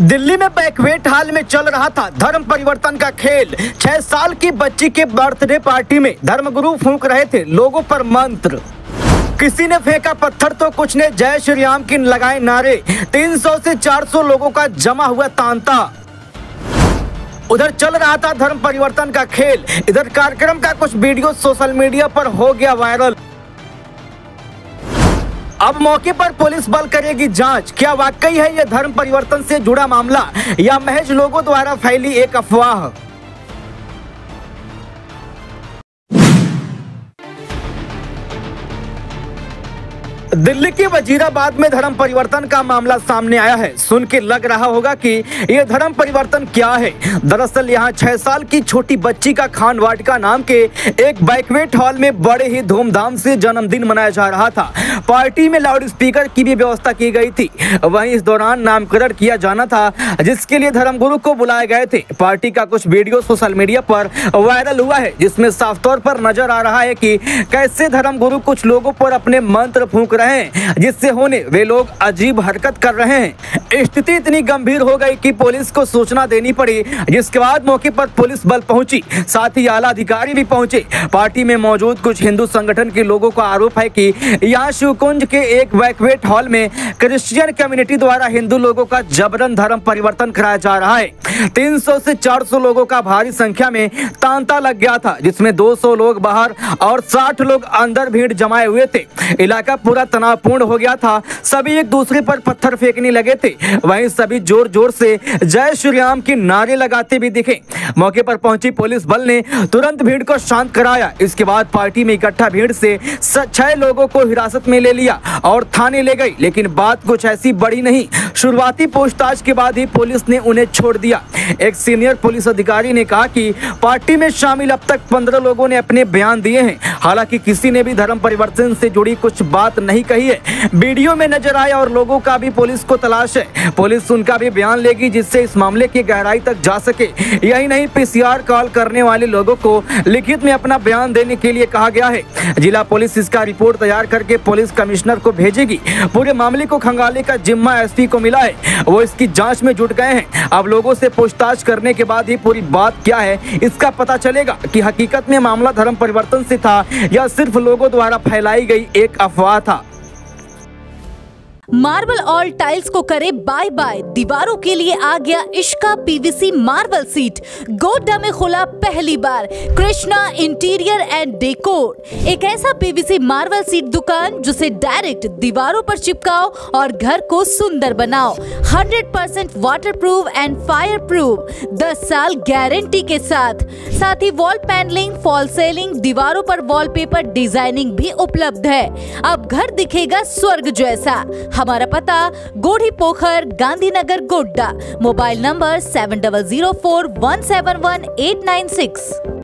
दिल्ली में बैकवेट हाल में चल रहा था धर्म परिवर्तन का खेल। छह साल की बच्ची के बर्थडे पार्टी में धर्मगुरु फूंक रहे थे लोगों पर मंत्र। किसी ने फेंका पत्थर तो कुछ ने जय श्री राम की लगाए नारे। 300 से 400 लोगों का जमा हुआ तांता। उधर चल रहा था धर्म परिवर्तन का खेल। इधर कार्यक्रम का कुछ वीडियो सोशल मीडिया पर हो गया वायरल। अब मौके पर पुलिस बल करेगी जाँच। क्या वाकई है यह धर्म परिवर्तन से जुड़ा मामला? या महज लोगों द्वारा फैली एक अफवाह? दिल्ली के वजीराबाद में धर्म परिवर्तन का मामला सामने आया है। सुन के लग रहा होगा कि यह धर्म परिवर्तन क्या है? दरअसल यहाँ छह साल की छोटी बच्ची का खान वाटिका नाम के एक बैकवेट हॉल में बड़े ही धूमधाम से जन्मदिन मनाया जा रहा था। पार्टी में लाउड स्पीकर की भी व्यवस्था की गई थी। वहीं इस दौरान नामकरण किया जाना था, जिसके लिए धर्मगुरु को बुलाए गए थे। पार्टी का कुछ वीडियो सोशल मीडिया पर वायरल हुआ है, जिसमें साफ़ तौर पर नज़र आ रहा है कि कैसे धर्मगुरु कुछ लोगों पर अपने मंत्र फूंक रहे हैं, जिससे होने वे लोग अजीब हरकत कर रहे हैं। स्थिति इतनी गंभीर हो गई कि पुलिस को सूचना देनी पड़ी, जिसके बाद मौके पर पुलिस बल पहुँची। साथ ही आला अधिकारी भी पहुँचे। पार्टी में मौजूद कुछ हिंदू संगठन के लोगों का आरोप है कि यहाँ शिवकुंज के एक वैकवेट हॉल में क्रिश्चियन कम्युनिटी द्वारा हिंदू लोगों का जबरन धर्म परिवर्तन कराया जा रहा है। 300 से 400 लोगों का भारी संख्या में तांता लग गया था, जिसमें 200 लोग बाहर और 60 लोग अंदर भीड़ जमाए हुए थे। इलाका पूरा तनावपूर्ण हो गया था। सभी एक दूसरे पर पत्थर फेंकने लगे थे। वहीं सभी ज़ोर ज़ोर से जय श्री राम के नारे लगाते भी दिखे। मौके पर पहुँची पुलिस बल ने तुरंत भीड़ को शांत कराया। इसके बाद पार्टी में इकट्ठा भीड़ से छह लोगों को हिरासत में ले लिया और थाने ले गई। लेकिन बात कुछ ऐसी बड़ी नहीं। शुरुआती पूछताछ के बाद ही पुलिस ने उन्हें छोड़ दिया। एक सीनियर पुलिस अधिकारी ने कहा कि पार्टी में शामिल अब तक पंद्रह लोगों ने अपने बयान दिए हैं। हालाँकि किसी ने भी धर्म परिवर्तन से जुड़ी कुछ बात नहीं कही है। वीडियो में नज़र आए और लोगों का भी पुलिस को तलाश है। पुलिस उनका भी बयान लेगी, जिससे इस मामले की गहराई तक जा सके। यही नहीं, पीसीआर कॉल करने वाले लोगों को लिखित में अपना बयान देने के लिए कहा गया है। जिला पुलिस इसका रिपोर्ट तैयार करके पुलिस कमिश्नर को भेजेगी। पूरे मामले को खंगाले का जिम्मा एसपी को मिला है। वो इसकी जाँच में जुट गए हैं। अब लोगों से पूछताछ करने के बाद ही पूरी बात क्या है, इसका पता चलेगा कि हकीकत में मामला धर्म परिवर्तन से था या सिर्फ़ लोगों द्वारा फैलाई गई एक अफवाह था। मार्बल ऑल टाइल्स को करे बाय बाय। दीवारों के लिए आ गया इश्का पीवीसी मार्बल सीट। गोड्डा में खुला पहली बार। Krishna interior and decor. एक ऐसा पीवीसी मार्बल सीट दुकान जिसे डायरेक्ट दीवारों पर चिपकाओ और घर को सुंदर बनाओ। 100% waterproof and fireproof 10 साल गारंटी के साथ। साथ ही वॉल पैनलिंग फॉल सेलिंग दीवारों पर वॉलपेपर डिज़ाइनिंग भी उपलब्ध है। अब घर दिखेगा स्वर्ग जैसा। हमारा पता, Godhi Pokhar, Gandhinagar, Godda. Mobile number seven double zero four one seven one eight nine six.